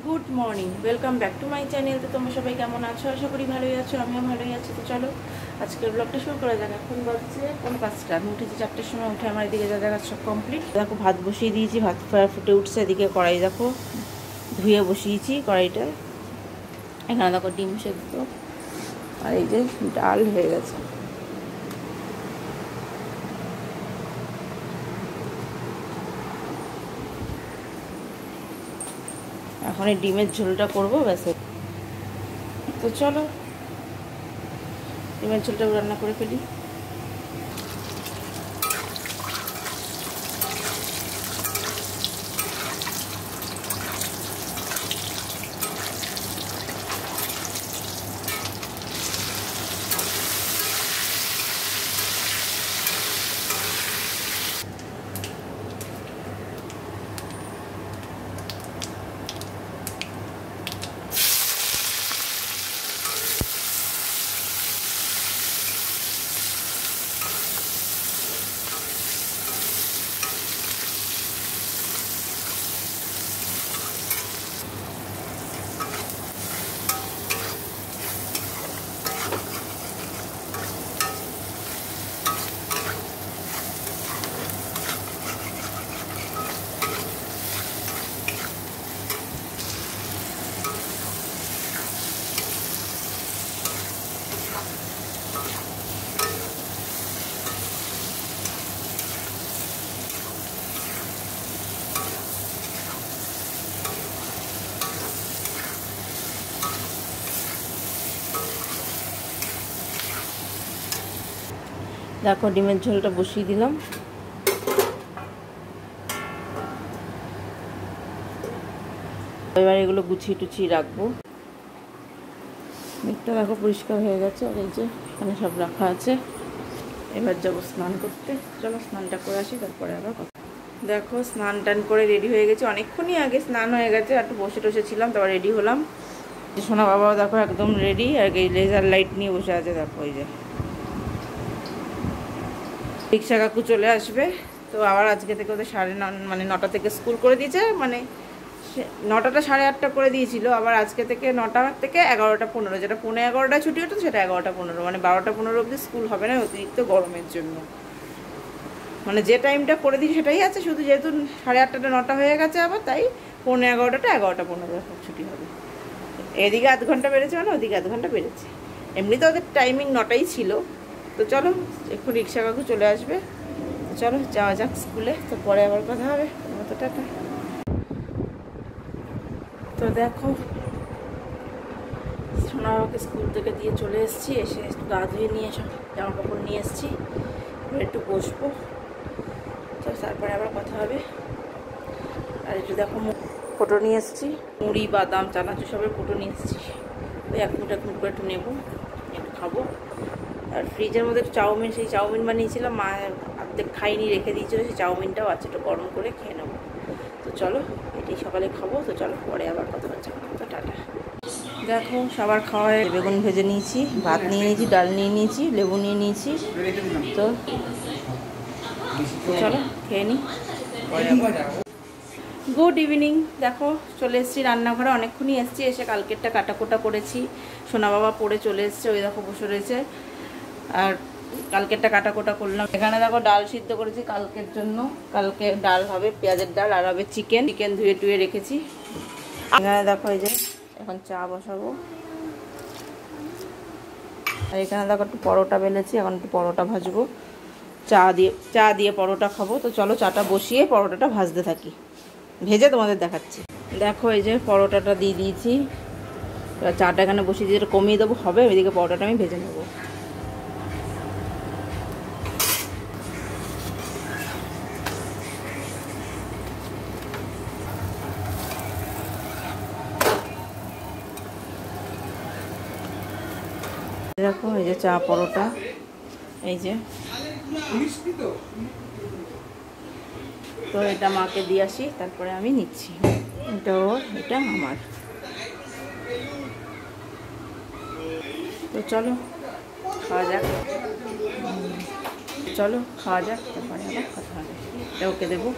Good morning welcome back to my channel তো তোমরা সবাই কেমন আছো? আশা করি ভালোই আছো, আমিও ভালোই আছি। তো চলো, আজকের ব্লগটা শুরু করা যাক। এখন বাজছে কোন পাঁচটা? আমি উঠেছি চারটের সময়, উঠে আমার এদিকে যা জায়গা সব কমপ্লিট দেখো, ভাত বসিয়ে দিয়েছি, ভাত ফুটে উঠছে এদিকে কড়াই, দেখো, ধুয়ে বসিয়েছি কড়াইটা। এখানে দেখো ডিম সেদ্ধ। আর এই যে ডাল হয়ে গেছে। এখন এই ডিমের ঝোলটা করব ব্যাস। তো চলো ডিমের ঝোলটা রান্না করে ফেলি। দেখো ডিমের ঝোলটা বসিয়ে দিলাম। এবার এগুলো গুছিয়ে টুছিয়ে রাখব। দিকটা দেখো পরিষ্কার হয়ে গেছে, আর এই যে এখানে সব রাখা আছে। এবার যাব স্নান করতে। চলো স্নানটা করে আসি, তারপরে আবার দেখো স্নান টান করে রেডি হয়ে গেছে। অনেকক্ষণই আগে স্নান হয়ে গেছে, একটু বসে টসে ছিলাম, তারপর রেডি হলাম। সোনা বাবাও দেখো একদম রেডি, আর এই লেজার লাইট নিয়ে বসে আছে, দেখো ওই যে। রিক্সা কাকু চলে আসবে। তো আবার আজকে থেকে ওদের সাড়ে মানে নটা থেকে স্কুল করে দিয়েছে মানে নটাটা সাড়ে আটটা করে দিয়েছিল। আবার আজকে থেকে নটা থেকে এগারোটা পনেরো, যেটা পনেরো এগারোটা ছুটি হতো, সেটা এগারোটা পনেরো মানে বারোটা পনেরো অবধি স্কুল হবে না অতিরিক্ত গরমের জন্য। মানে যে টাইমটা করে দিই সেটাই আছে, শুধু যেহেতু সাড়ে আটটাটা নটা হয়ে গেছে আবার, তাই পনেরো এগারোটাটা, এগারোটা পনেরো ছুটি হবে। এদিকে আধ ঘণ্টা বেড়েছে মানে ওদিকে আধ ঘণ্টা বেড়েছে। এমনিতে ওদের টাইমিং নটাই ছিল। তো চলো, একটু রিক্সা কাকু চলে আসবে। চলো, যাওয়া যাক স্কুলে, তো পরে আবার কথা হবে। মতো টাটা। তো দেখো সোনাবাবাকে স্কুল থেকে দিয়ে চলে এসেছি, এসে একটু গা ধুয়ে নিয়ে এসো জামা কাপড় নিয়ে এসেছি। একটু বসবো। তো তারপরে আবার কথা হবে। আর একটু দেখো ফটো নিয়ে এসেছি। মুড়ি, বাদাম, চানাচুর সবের ফটো নিয়ে এসেছি। ওই এক মুঠ, এক করে একটু নেব, একটু খাব। আর ফ্রিজের মধ্যে চাউমিন, সেই চাউমিন বানিয়েছিলাম, মা অর্ধেক খাইনি, রেখে দিয়েছিল, সেই চাউমিনটাও আছে, একটু গরম করে খেয়ে নেব। তো চলো এটি সকালে খাব, তো চলো, পরে আবার কথা হচ্ছে। তো টাটা। দেখো, সবার খাওয়া বেগুন ভেজে নিয়েছি, ভাত নিয়ে নিয়েছি, ডাল নিয়ে নিয়েছি, লেবু নিয়ে নিয়েছি। তো চলো, খেয়ে নিই গুড ইভিনিং। দেখো, চলে এসেছি রান্নাঘরে, অনেকক্ষণই এসেছি, এসে কালকেরটা কাটাকোটা করেছি। সোনা বাবা পড়ে চলে এসছে, ওই দেখো বসে রয়েছে। আর কালকেরটা কাটাকোটা করলাম। এখানে দেখো ডাল সিদ্ধ করেছি কালকের জন্য। কালকে ডাল হবে, পেঁয়াজের ডাল আর হবে চিকেন। চিকেন ধুয়ে টুয়ে রেখেছি। এখানে দেখো এই যে এখন চা বসাবো। আর এখানে দেখো একটু পরোটা বেলেছি, এখন একটু পরোটা ভাজবো। চা দিয়ে চা দিয়ে পরোটা খাব। তো চলো চাটা বসিয়ে পরোটাটা ভাজতে থাকি। ভেজে তোমাদের দেখাচ্ছি। দেখো এই যে পরোটাটা দিয়ে দিয়েছি। চাটা এখানে বসিয়ে দিয়ে কমিয়ে দেবো। হবে, ওইদিকে পরোটাটা আমি ভেজে নেব। দেখো এই যে চা পরোটা, এই যে। তো এটা মাকে দিয়ে আসি, তারপরে আমি নিচ্ছি। এটা ওর, এটা আমার। তো চলো, খাওয়া যাক। চলো, খাওয়া যাক, তারপরে আবার কথা হবে। এটা ওকে দেবো।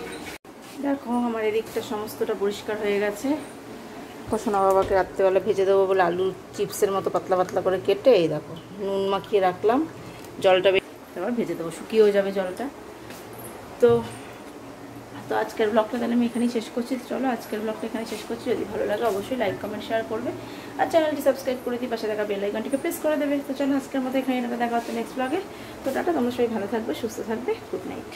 দেখো, আমার এদিকটা সমস্তটা পরিষ্কার হয়ে গেছে। সোনা বাবাকে রাত্রেবেলা ভেজে দেবো বলে আলু চিপসের মতো পাতলা পাতলা করে কেটে, এই দেখো, নুন মাখিয়ে রাখলাম, জলটা এবার ভেজে দেবো শুকিয়েও যাবে জলটা। তো তো আজকের ব্লগটা তাহলে আমি এখানেই শেষ করছি। চলো, আজকের ব্লগটা এখানে শেষ করছি। যদি ভালো লাগে অবশ্যই লাইক কমেন্ট শেয়ার করবে। আর চ্যানেলটি সাবস্ক্রাইব করে দিই পাশে থাকা বেল আইকনটিকে প্রেস করে দেবে। তো চলো, আজকের মতো এখানে দেখা হচ্ছে নেক্সট ব্লগে তো টাটা, তোমরা সবাই ভালো থাকবে, সুস্থ থাকবে গুড নাইট